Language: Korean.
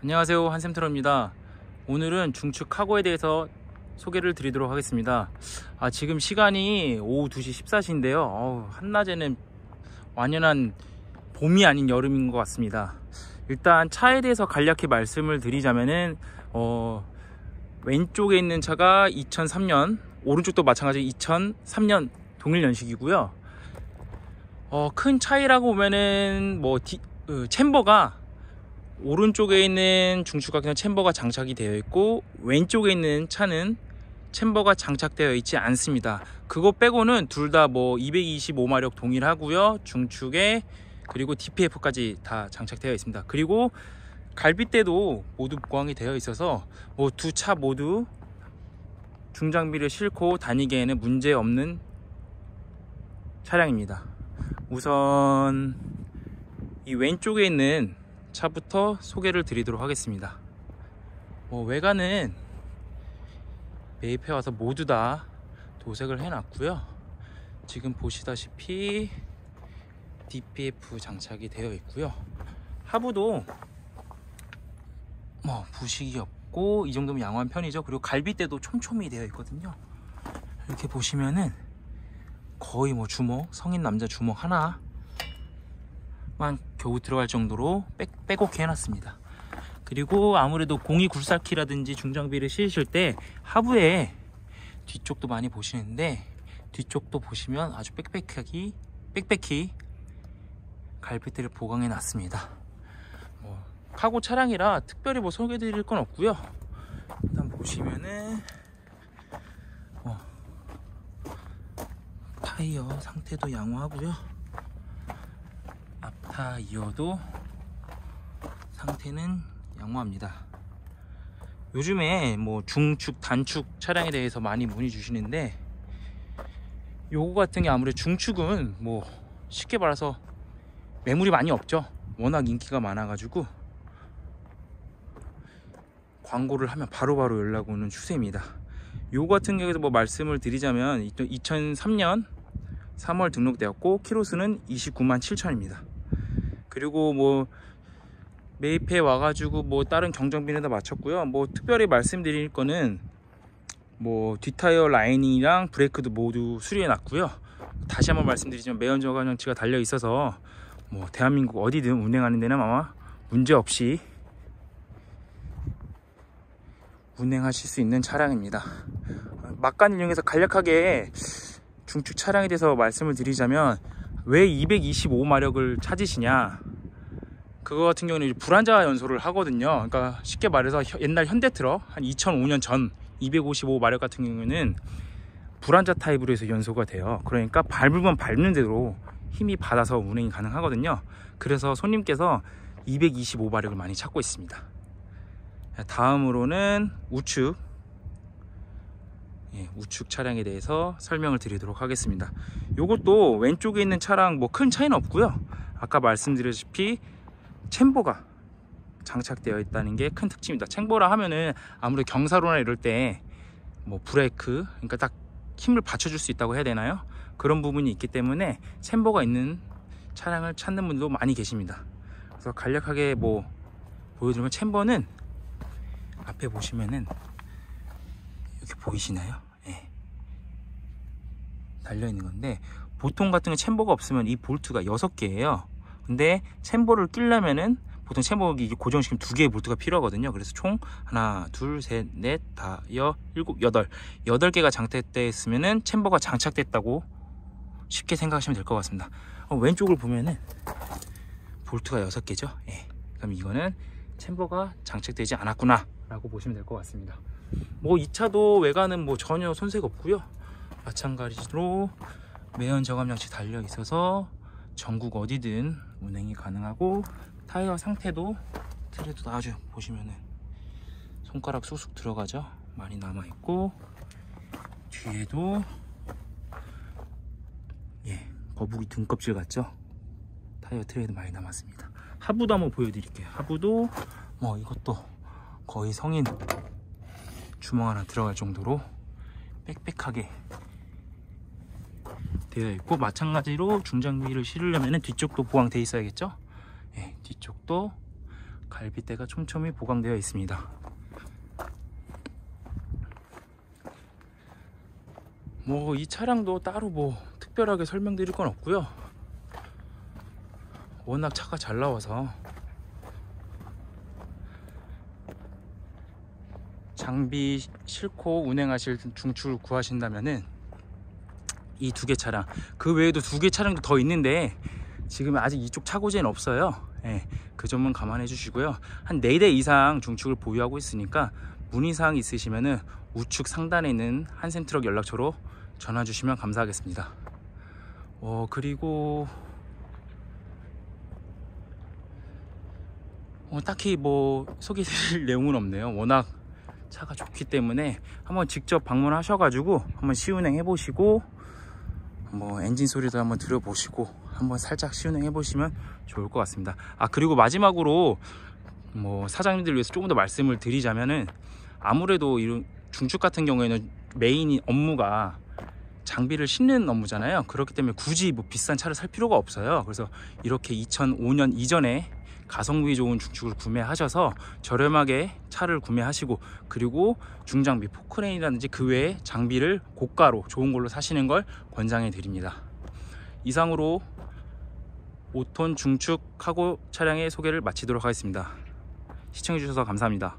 안녕하세요 한샘트로입니다. 오늘은 중축 카고에 대해서 소개를 드리도록 하겠습니다. 아 지금 시간이 오후 2시 14시인데요. 어우, 한낮에는 완연한 봄이 아닌 여름인 것 같습니다. 일단 차에 대해서 간략히 말씀을 드리자면은 어, 왼쪽에 있는 차가 2003년 오른쪽도 마찬가지 2003년 동일 연식이고요. 어, 큰 차이라고 보면은 뭐 디, 어, 챔버가 오른쪽에 있는 중추각형 챔버가 장착이 되어 있고 왼쪽에 있는 차는 챔버가 장착되어 있지 않습니다. 그거 빼고는 둘 다 뭐 225마력 동일하고요. 중축에 그리고 DPF까지 다 장착되어 있습니다. 그리고 갈빗대도 모두 보강이 되어 있어서 뭐 두 차 모두 중장비를 싣고 다니기에는 문제 없는 차량입니다. 우선 이 왼쪽에 있는 차부터 소개를 드리도록 하겠습니다. 뭐 외관은 매입해 와서 모두 다 도색을 해 놨고요. 지금 보시다시피 DPF 장착이 되어 있고요. 하부도 뭐 부식이 없고 이 정도면 양호한 편이죠. 그리고 갈비대도 촘촘히 되어 있거든요. 이렇게 보시면은 거의 뭐 주먹 성인 남자 주먹 하나 만 겨우 들어갈 정도로 빼, 빼곡히 해놨습니다. 그리고 아무래도 공이 굴삭키라든지 중장비를 실으실 때 하부에 뒤쪽도 많이 보시는데 뒤쪽도 보시면 아주 빽빽하게 빽빽히 갈빗대를 보강해 놨습니다. 뭐, 카고 차량이라 특별히 뭐 소개해 드릴 건 없고요. 일단 보시면은 어, 타이어 상태도 양호하고요 타이어도 상태는 양호합니다. 요즘에 뭐 중축 단축 차량에 대해서 많이 문의 주시는데 요거 같은 게 아무래도 중축은 뭐 쉽게 말해서 매물이 많이 없죠. 워낙 인기가 많아 가지고 광고를 하면 바로바로 바로 연락 오는 추세입니다. 요거 같은 경우에도 뭐 말씀을 드리자면 2003년 3월 등록되었고 키로수는 29만 7천입니다 그리고 뭐 매입해 와가지고 뭐 다른 경정비는 다 마쳤고요. 뭐 특별히 말씀드릴 거는 뭐 뒷타이어 라이닝이랑 브레이크도 모두 수리해 놨고요. 다시 한번 말씀드리지만 매연 저감 장치가 달려 있어서 뭐 대한민국 어디든 운행하는 데는 아마 문제 없이 운행하실 수 있는 차량입니다. 막간 이용해서 간략하게 중축 차량에 대해서 말씀을 드리자면 왜 225마력을 찾으시냐? 그거 같은 경우는 불안자 연소를 하거든요. 그러니까 쉽게 말해서 옛날 현대 트럭 한 2005년 전 255마력 같은 경우는 불안자 타입으로 해서 연소가 돼요. 그러니까 밟으면 밟는 대로 힘이 받아서 운행이 가능하거든요. 그래서 손님께서 225마력을 많이 찾고 있습니다. 다음으로는 우측. 예, 우측 차량에 대해서 설명을 드리도록 하겠습니다. 이것도 왼쪽에 있는 차량 뭐큰 차이는 없고요. 아까 말씀드렸다시피 챔버가 장착되어 있다는 게 큰 특징입니다. 챔버라 하면은 아무래도 경사로나 이럴 때 뭐 브레이크 그러니까 딱 힘을 받쳐줄 수 있다고 해야 되나요? 그런 부분이 있기 때문에 챔버가 있는 차량을 찾는 분도 많이 계십니다. 그래서 간략하게 뭐 보여드리면 챔버는 앞에 보시면은 이렇게 보이시나요? 네. 달려있는 건데 보통 같은 경 챔버가 없으면 이 볼트가 6개예요. 근데 챔버를 끼려면은 보통 챔버기 고정시키면 두 개의 볼트가 필요하거든요. 그래서 총 하나 둘셋넷 다여 일곱 여덟. 여덟 개가 장착되어 있으면은 챔버가 장착됐다고 쉽게 생각하시면 될 것 같습니다. 어, 왼쪽을 보면은 볼트가 여섯 개죠? 예. 그럼 이거는 챔버가 장착되지 않았구나 라고 보시면 될 것 같습니다. 뭐 이 차도 외관은 뭐 전혀 손색 없고요 마찬가지로 매연 저감 장치 달려 있어서 전국 어디든 운행이 가능하고 타이어 상태도 트레도 아주 보시면은 손가락 쑥쑥 들어가죠? 많이 남아 있고 뒤에도 예 거북이 등껍질 같죠? 타이어 트레도 많이 남았습니다. 하부도 한번 보여드릴게요. 하부도 뭐 이것도 거의 성인 주먹 하나 들어갈 정도로 빽빽하게 되어 있고 마찬가지로 중장비를 실으려면 뒤쪽도 보강되어 있어야겠죠 예, 뒤쪽도 갈빗대가 촘촘히 보강되어 있습니다. 뭐 이 차량도 따로 뭐 특별하게 설명드릴 건 없고요. 워낙 차가 잘 나와서 장비 싣고 운행하실 중축을 구하신다면은 이 두 개 차량. 그 외에도 두 개 차량도 더 있는데 지금 아직 이쪽 차고지는 없어요. 예, 그 점은 감안해 주시고요. 한 4대 이상 중축을 보유하고 있으니까 문의사항 있으시면 은 우측 상단에 있는 한센트럭 연락처로 전화 주시면 감사하겠습니다. 어 그리고 어, 딱히 뭐 소개드릴 내용은 없네요. 워낙 차가 좋기 때문에 한번 직접 방문하셔가지고 한번 시운행 해보시고 뭐 엔진 소리도 한번 들어보시고 한번 살짝 시운행 해 보시면 좋을 것 같습니다. 아 그리고 마지막으로 뭐 사장님들 위해서 조금 더 말씀을 드리자면은 아무래도 이런 중축 같은 경우에는 메인 업무가 장비를 싣는 업무잖아요. 그렇기 때문에 굳이 뭐 비싼 차를 살 필요가 없어요. 그래서 이렇게 2005년 이전에 가성비 좋은 중축을 구매하셔서 저렴하게 차를 구매하시고 그리고 중장비 포크레인이라든지 그 외의 장비를 고가로 좋은 걸로 사시는 걸 권장해 드립니다. 이상으로 5톤 중축 카고 차량의 소개를 마치도록 하겠습니다. 시청해 주셔서 감사합니다